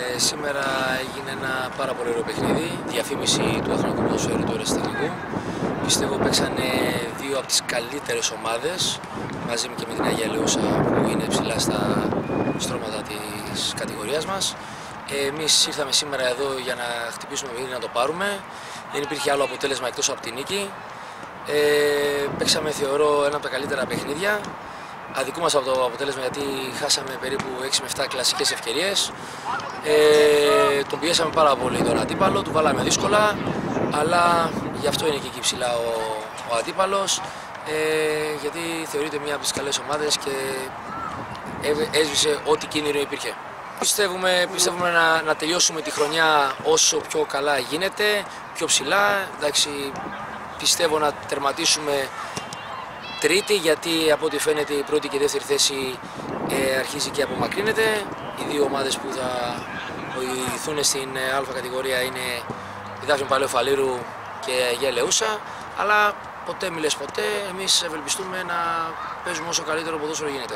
Ε, σήμερα έγινε ένα πάρα πολύ ωραίο παιχνίδι, διαφήμιση του Εθνικού Ποδοσφαίρου του Εραστεχνικού. Πιστεύω παίξανε δύο από τις καλύτερες ομάδες, μαζί και με την Αγία Λεούσα που είναι ψηλά στα στρώματα της κατηγορίας μας. Ε, εμείς ήρθαμε σήμερα εδώ για να χτυπήσουμε παιχνίδι να το πάρουμε. Δεν υπήρχε άλλο αποτέλεσμα εκτός από την νίκη. Ε, παίξαμε θεωρώ ένα από τα καλύτερα παιχνίδια αδικού μας από το αποτέλεσμα γιατί χάσαμε περίπου 6 με 7 κλασικές ευκαιρίες. Ε, τον πιέσαμε πάρα πολύ τον αντίπαλο, του βάλαμε δύσκολα, αλλά γι' αυτό είναι και εκεί ψηλά ο, ο αντίπαλος, ε, γιατί θεωρείται μια από τις καλές ομάδες και έσβησε ό,τι κίνδυνο υπήρχε. Πιστεύουμε, πιστεύουμε να, να τελειώσουμε τη χρονιά όσο πιο καλά γίνεται, πιο ψηλά. Εντάξει, πιστεύω να τερματίσουμε τρίτη γιατί από ό,τι φαίνεται η πρώτη και η δεύτερη θέση ε, αρχίζει και απομακρύνεται. Οι δύο ομάδες που θα βοηθούν στην ε, α κατηγορία είναι η Δάφνη Παλαιό Φαλήρου και η Αγία Λεούσα αλλά ποτέ μιλες ποτέ, εμείς ευελπιστούμε να παίζουμε όσο καλύτερο ποδόσφαιρο γίνεται.